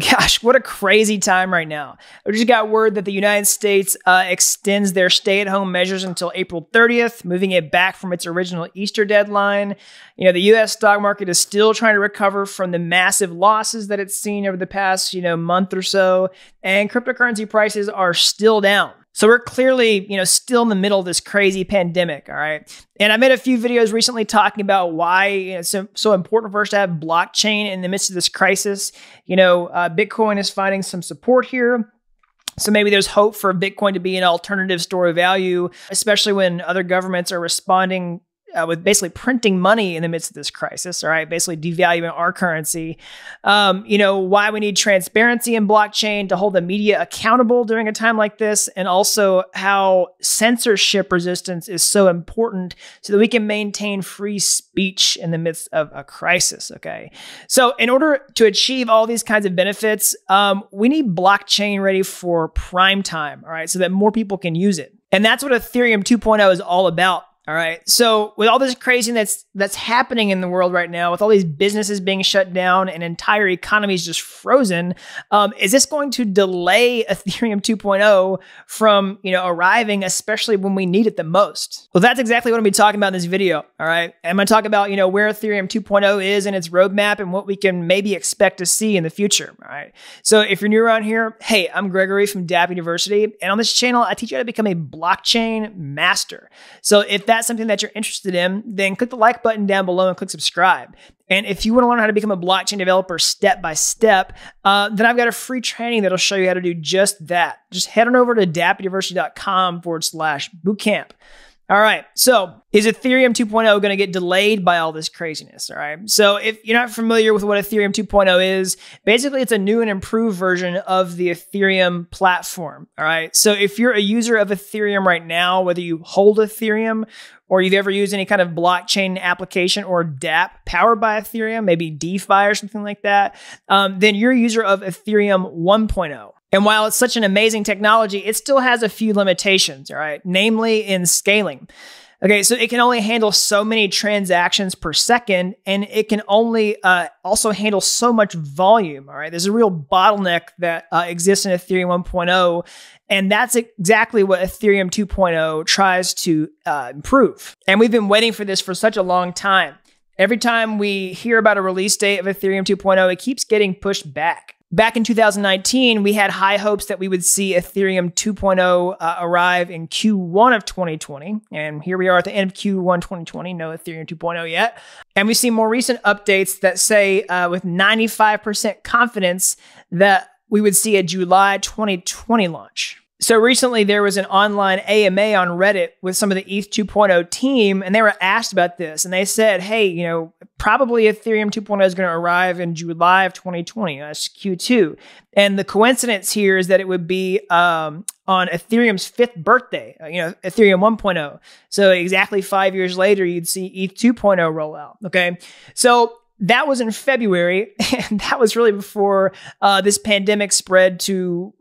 Gosh, what a crazy time right now. We just got word that the United States uh, extends their stay at home measures until April 30th, moving it back from its original Easter deadline. You know, the US stock market is still trying to recover from the massive losses that it's seen over the past, you know, month or so, and cryptocurrency prices are still down. So we're clearly, you know, still in the middle of this crazy pandemic, all right? And I made a few videos recently talking about why you know, it's so, important for us to have blockchain in the midst of this crisis. You know, uh, Bitcoin is finding some support here. So maybe there's hope for Bitcoin to be an alternative store of value, especially when other governments are responding uh, with basically printing money in the midst of this crisis, all right, basically devaluing our currency. Um, you know, why we need transparency in blockchain to hold the media accountable during a time like this, and also how censorship resistance is so important so that we can maintain free speech in the midst of a crisis, okay? So, in order to achieve all these kinds of benefits, um, we need blockchain ready for prime time, all right, so that more people can use it. And that's what Ethereum 2.0 is all about. All right. So with all this crazy that's that's happening in the world right now, with all these businesses being shut down and entire economies just frozen, um, is this going to delay Ethereum 2.0 from you know arriving, especially when we need it the most? Well, that's exactly what I'm going to be talking about in this video. All right. I'm going to talk about you know where Ethereum 2.0 is in its roadmap and what we can maybe expect to see in the future. All right. So if you're new around here, hey, I'm Gregory from Dapp University, and on this channel, I teach you how to become a blockchain master. So if that that's something that you're interested in, then click the like button down below and click subscribe. And if you want to learn how to become a blockchain developer step by step, uh, then I've got a free training that'll show you how to do just that. Just head on over to dappuniversity.com forward slash bootcamp. All right. So, is Ethereum 2.0 going to get delayed by all this craziness? All right. So, if you're not familiar with what Ethereum 2.0 is, basically it's a new and improved version of the Ethereum platform. All right. So, if you're a user of Ethereum right now, whether you hold Ethereum or you've ever used any kind of blockchain application or dApp powered by Ethereum, maybe DeFi or something like that, um, then you're a user of Ethereum 1.0. And while it's such an amazing technology, it still has a few limitations, all right, namely in scaling. Okay, so it can only handle so many transactions per second, and it can only uh, also handle so much volume. All right, there's a real bottleneck that uh, exists in Ethereum 1.0, and that's exactly what Ethereum 2.0 tries to uh, improve. And we've been waiting for this for such a long time. Every time we hear about a release date of Ethereum 2.0, it keeps getting pushed back. Back in 2019, we had high hopes that we would see Ethereum 2.0 uh, arrive in Q1 of 2020. And here we are at the end of Q1 2020, no Ethereum 2.0 yet. And we see more recent updates that say uh, with 95% confidence that we would see a July 2020 launch. So recently there was an online AMA on Reddit with some of the ETH 2.0 team, and they were asked about this, and they said, "Hey, you know, probably Ethereum 2.0 is going to arrive in July of 2020. That's Q2." And the coincidence here is that it would be um, on Ethereum's fifth birthday, uh, you know, Ethereum 1.0. So exactly five years later, you'd see ETH 2.0 roll out. Okay, so that was in February, and that was really before uh, this pandemic spread to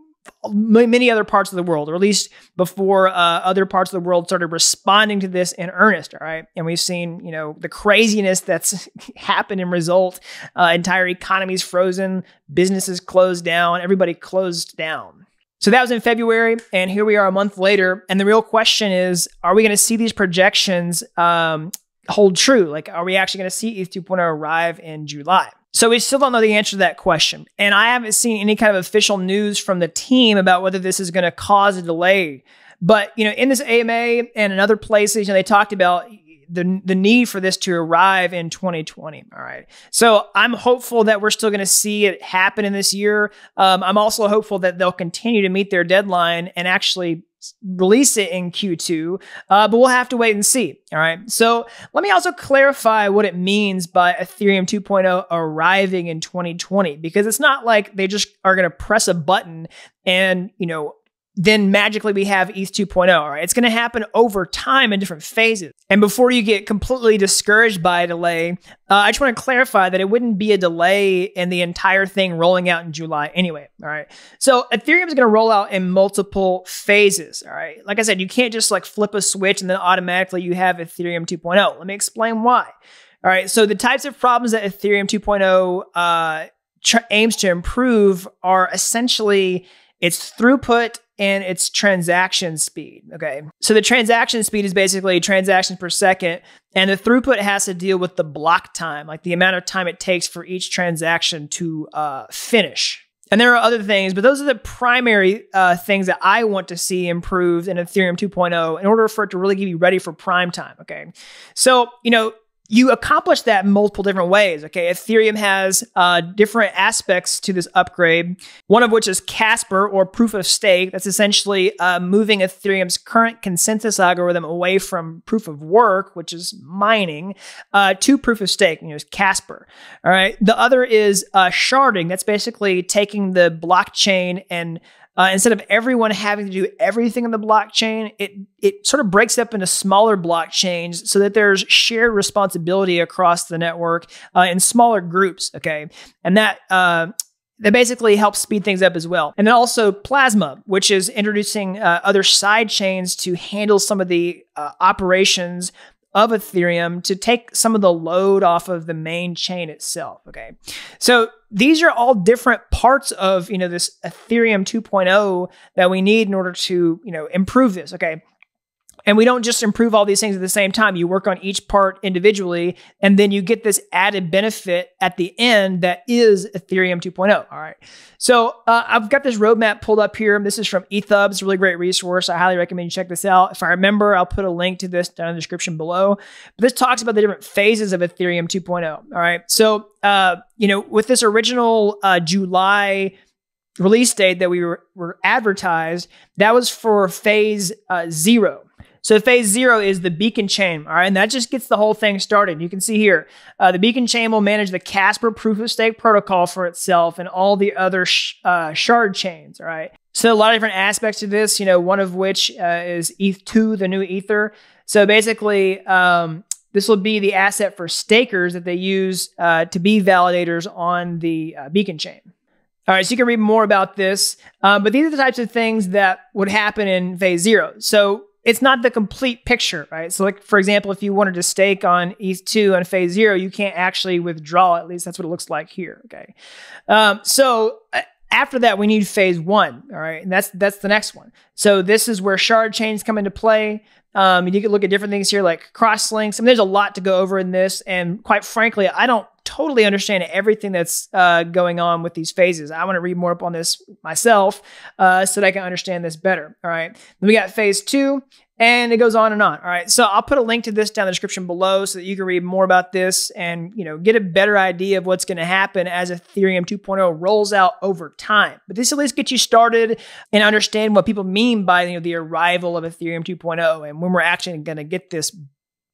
many other parts of the world, or at least before uh, other parts of the world started responding to this in earnest. All right, and we've seen you know the craziness that's happened in result. Uh, entire economies frozen, businesses closed down, everybody closed down. So that was in February, and here we are a month later. And the real question is: Are we going to see these projections um, hold true? Like, are we actually going to see ETH 2.0 arrive in July? So we still don't know the answer to that question. And I haven't seen any kind of official news from the team about whether this is going to cause a delay. But, you know, in this AMA and in other places, you know, they talked about the, the need for this to arrive in 2020. All right. So I'm hopeful that we're still going to see it happen in this year. Um, I'm also hopeful that they'll continue to meet their deadline and actually release it in Q2, uh, but we'll have to wait and see. All right. So let me also clarify what it means by Ethereum 2.0 arriving in 2020, because it's not like they just are going to press a button and, you know, then magically we have ETH 2.0. Right? It's going to happen over time in different phases. And before you get completely discouraged by a delay, uh, I just want to clarify that it wouldn't be a delay in the entire thing rolling out in July anyway. All right. So Ethereum is going to roll out in multiple phases. All right. Like I said, you can't just like flip a switch and then automatically you have Ethereum 2.0. Let me explain why. All right. So the types of problems that Ethereum 2.0 uh, aims to improve are essentially its throughput and its transaction speed. Okay. So the transaction speed is basically transactions per second, and the throughput has to deal with the block time, like the amount of time it takes for each transaction to uh, finish. And there are other things, but those are the primary uh, things that I want to see improved in Ethereum 2.0 in order for it to really get you ready for prime time. Okay. So, you know, you accomplish that multiple different ways. Okay, Ethereum has uh, different aspects to this upgrade. One of which is Casper or proof of stake. That's essentially uh, moving Ethereum's current consensus algorithm away from proof of work, which is mining, uh, to proof of stake. You know, Casper. All right. The other is uh, sharding. That's basically taking the blockchain and uh, instead of everyone having to do everything in the blockchain, it it sort of breaks up into smaller blockchains so that there's shared responsibility across the network uh, in smaller groups. Okay, and that. Uh, that basically helps speed things up as well. And then also Plasma, which is introducing uh, other side chains to handle some of the uh, operations of Ethereum to take some of the load off of the main chain itself. Okay. So these are all different parts of, you know, this Ethereum 2.0 that we need in order to, you know, improve this. Okay. And we don't just improve all these things at the same time. You work on each part individually, and then you get this added benefit at the end that is Ethereum 2.0. All right. So uh, I've got this roadmap pulled up here. This is from EthHub. It's a really great resource. I highly recommend you check this out. If I remember, I'll put a link to this down in the description below. But this talks about the different phases of Ethereum 2.0. All right. So, uh, you know, with this original uh, July release date that we were, were advertised, that was for phase uh, zero. So phase zero is the beacon chain, all right, and that just gets the whole thing started. You can see here, uh, the beacon chain will manage the Casper proof of stake protocol for itself and all the other sh uh, shard chains, all right. So a lot of different aspects to this, you know, one of which uh, is ETH2, the new Ether. So basically, um, this will be the asset for stakers that they use uh, to be validators on the uh, beacon chain. All right, so you can read more about this, uh, but these are the types of things that would happen in phase zero. So it's not the complete picture, right? So, like for example, if you wanted to stake on ETH2 on phase zero, you can't actually withdraw. At least that's what it looks like here. Okay, um, so uh, after that, we need phase one. All right, and that's that's the next one. So this is where shard chains come into play. Um, you can look at different things here like cross links. I mean, there's a lot to go over in this, and quite frankly, I don't totally understand everything that's uh, going on with these phases. I want to read more up on this myself uh, so that I can understand this better. All right. Then we got phase two. And it goes on and on. All right. So I'll put a link to this down in the description below so that you can read more about this and, you know, get a better idea of what's going to happen as Ethereum 2.0 rolls out over time. But this at least gets you started and understand what people mean by, you know, the arrival of Ethereum 2.0 and when we're actually going to get this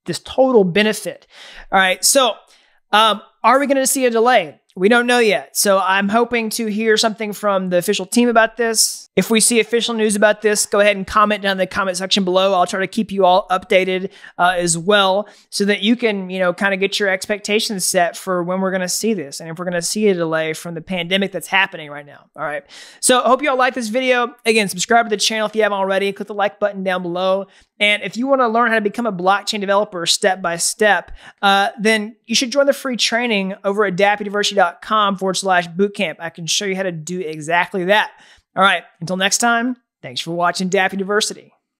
this total benefit. All right. So, um, are we going to see a delay? We don't know yet. So I'm hoping to hear something from the official team about this. If we see official news about this, go ahead and comment down in the comment section below. I'll try to keep you all updated uh, as well so that you can, you know, kind of get your expectations set for when we're going to see this and if we're going to see a delay from the pandemic that's happening right now. All right. So I hope you all like this video. Again, subscribe to the channel if you haven't already. Click the like button down below. And if you want to learn how to become a blockchain developer step by step, uh, then you should join the free training over at dappuniversity.com forward slash bootcamp. I can show you how to do exactly that. All right, until next time, thanks for watching Dapp University.